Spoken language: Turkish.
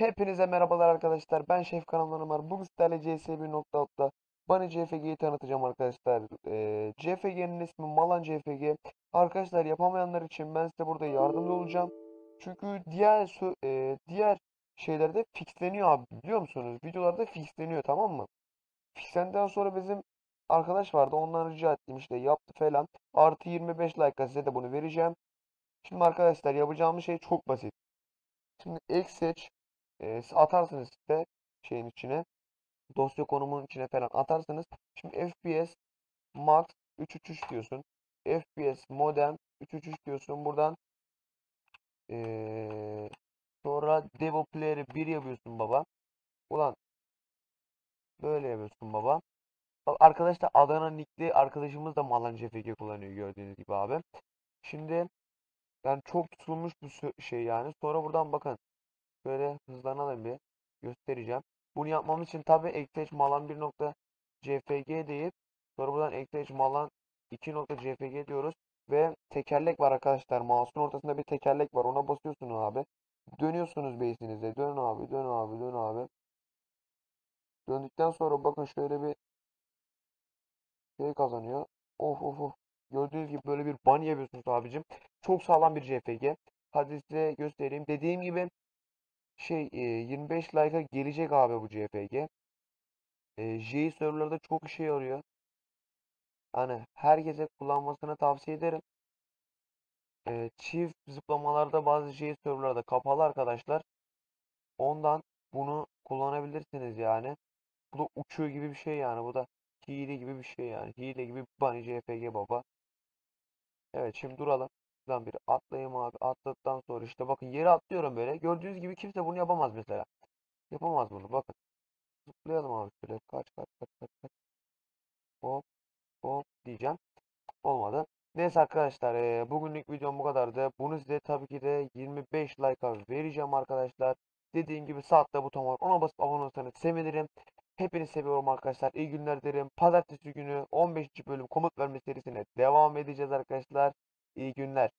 Hepinize merhabalar arkadaşlar. Ben Şef kanalından Ömer. Bugün sizlerle CS 1.6'da Bunny CFG'yi tanıtacağım arkadaşlar. Ee, CFG'nin ismi Malan CFG. Arkadaşlar yapamayanlar için ben size burada yardımcı olacağım. Çünkü diğer e, diğer şeylerde fixleniyor abi biliyor musunuz? Videolarda fixleniyor tamam mı? Fixlendikten sonra bizim arkadaş vardı. Ondan rica ettim işte yaptı falan. Artı 25 like size de bunu vereceğim. Şimdi arkadaşlar yapacağımız şey çok basit. Şimdi ek seç e, atarsınız işte şeyin içine dosya konumunun içine falan atarsınız. Şimdi FPS max 333 diyorsun. FPS modem 333 diyorsun. Buradan e, sonra Devil Player'ı 1 yapıyorsun baba. Ulan böyle yapıyorsun baba. Bak arkadaş da Adana nickli arkadaşımız da Malan CFG kullanıyor gördüğünüz gibi abi. Şimdi yani çok tutulmuş bir şey yani. Sonra buradan bakın. Şöyle hızlanalım bir. Göstereceğim. Bunu yapmamız için tabi ekteç malan 1.cfg deyip sonra buradan ekteç malan 2.cfg diyoruz. Ve tekerlek var arkadaşlar. Mouse'un ortasında bir tekerlek var. Ona basıyorsunuz abi. Dönüyorsunuz base'inizde. Dön abi, dön abi, dön abi. Döndükten sonra bakın şöyle bir şey kazanıyor. Of of of. Gördüğünüz gibi böyle bir bunny yapıyorsunuz abicim. Çok sağlam bir CFG. Hadi size göstereyim. Dediğim gibi şey e, 25 like'a gelecek abi bu CFG. E, J serverlarda çok işe yarıyor. Hani herkese kullanmasını tavsiye ederim. Çift zıplamalarda bazı J serverlarda kapalı arkadaşlar. Ondan bunu kullanabilirsiniz yani. Bu da uçuyor gibi bir şey yani. Bu da hile gibi bir şey yani. Hile gibi bir bunny CFG baba. Evet şimdi duralım. Şuradan bir atlayayım abi. Atladıktan sonra işte bakın yere atlıyorum böyle. Gördüğünüz gibi kimse bunu yapamaz mesela. Yapamaz bunu bakın. Zıplayalım abi şöyle. Kaç kaç kaç kaç kaç. Hop hop diyeceğim. Olmadı. Neyse arkadaşlar eee, bugünlük videom bu kadardı. Bunu size tabii ki de 25 like'a vereceğim arkadaşlar. Dediğim gibi saatte buton var. Ona basıp abone olursanız sevinirim. Hepinizi seviyorum arkadaşlar. İyi günler dilerim. Pazartesi günü 15. bölüm komut verme serisine devam edeceğiz arkadaşlar. İyi günler.